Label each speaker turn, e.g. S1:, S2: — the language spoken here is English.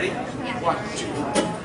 S1: Ready? One, two.